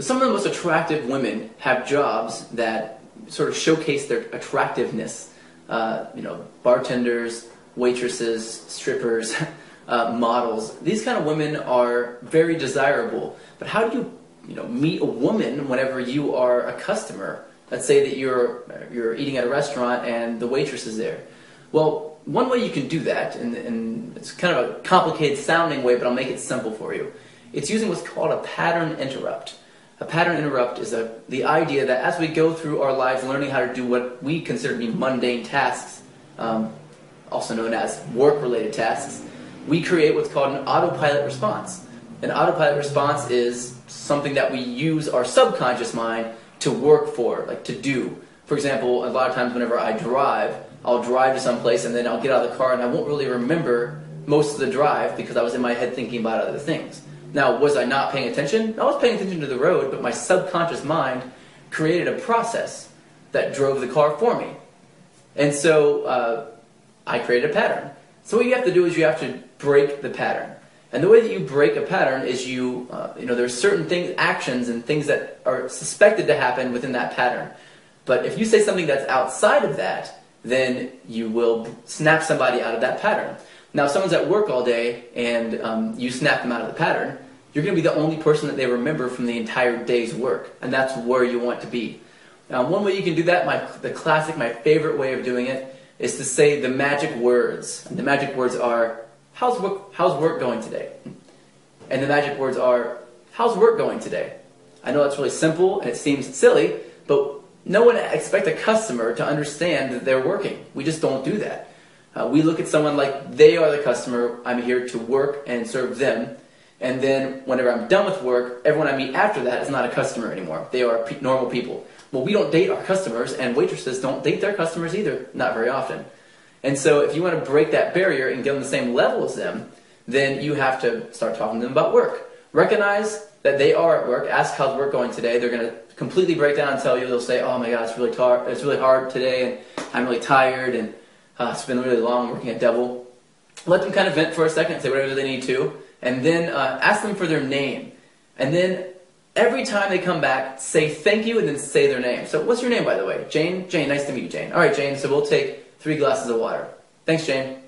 some of the most attractive women have jobs that sort of showcase their attractiveness. Uh, you know, bartenders, waitresses, strippers, uh, models. These kind of women are very desirable. But how do you, you know, meet a woman whenever you are a customer? Let's say that you're you're eating at a restaurant and the waitress is there. Well, one way you can do that, and, and it's kind of a complicated sounding way, but I'll make it simple for you. It's using what's called a pattern interrupt. A pattern interrupt is a, the idea that as we go through our lives learning how to do what we consider to be mundane tasks, um, also known as work-related tasks, we create what's called an autopilot response. An autopilot response is something that we use our subconscious mind to work for, like to do. For example, a lot of times whenever I drive, I'll drive to some place and then I'll get out of the car and I won't really remember most of the drive because I was in my head thinking about other things. Now, was I not paying attention? I was paying attention to the road, but my subconscious mind created a process that drove the car for me. And so uh, I created a pattern. So what you have to do is you have to break the pattern. And the way that you break a pattern is you, uh, you know, there's certain things, actions and things that are suspected to happen within that pattern. But if you say something that's outside of that, then you will snap somebody out of that pattern. Now, if someone's at work all day and um, you snap them out of the pattern, you're going to be the only person that they remember from the entire day's work, and that's where you want to be. Now, one way you can do that, my, the classic, my favorite way of doing it, is to say the magic words. And the magic words are, how's work, how's work going today? And the magic words are, how's work going today? I know that's really simple and it seems silly, but no one expects a customer to understand that they're working. We just don't do that. Uh, we look at someone like they are the customer. I'm here to work and serve them. And then whenever I'm done with work, everyone I meet after that is not a customer anymore. They are normal people. Well, we don't date our customers, and waitresses don't date their customers either, not very often. And so if you want to break that barrier and get on the same level as them, then you have to start talking to them about work. Recognize that they are at work. Ask how's work going today. They're going to completely break down and tell you. They'll say, "Oh my God, it's really tar- it's really hard today, and I'm really tired, and uh, it's been really long working at Devil." Let them kind of vent for a second, say whatever they need to, and then uh, ask them for their name. And then every time they come back, say thank you and then say their name. So, what's your name, by the way? Jane? Jane, nice to meet you, Jane. All right, Jane, so we'll take three glasses of water. Thanks, Jane.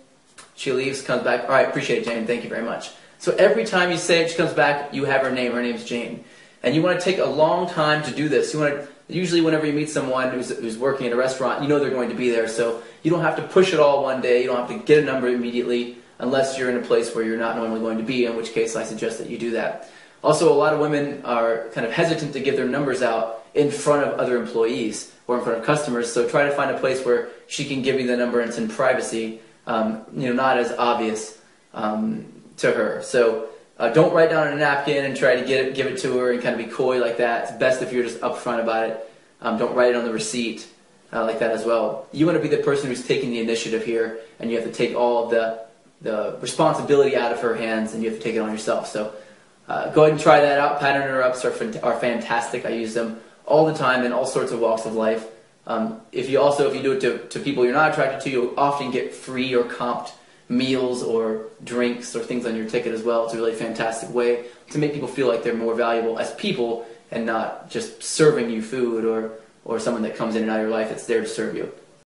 She leaves, comes back. All right, appreciate it, Jane. Thank you very much. So, every time you say it, she comes back, you have her name. Her name's Jane. And you want to take a long time to do this. You want to, usually, whenever you meet someone who's, who's working at a restaurant, you know they're going to be there. So, you don't have to push it all one day. You don't have to get a number immediately unless you're in a place where you're not normally going to be, in which case I suggest that you do that. Also, a lot of women are kind of hesitant to give their numbers out in front of other employees or in front of customers, so try to find a place where she can give you the number and it's in privacy, um, you know, not as obvious um, to her. So uh, don't write down on a napkin and try to get it, give it to her and kind of be coy like that. It's best if you're just upfront about it. Um, don't write it on the receipt uh, like that as well. You want to be the person who's taking the initiative here, and you have to take all of the the responsibility out of her hands, and you have to take it on yourself. So uh, go ahead and try that out. Pattern interrupts are, are fantastic. I use them all the time in all sorts of walks of life. Um, if you also, if you do it to, to people you're not attracted to, you'll often get free or comped meals or drinks or things on your ticket as well. It's a really fantastic way to make people feel like they're more valuable as people and not just serving you food or, or someone that comes in and out of your life that's there to serve you.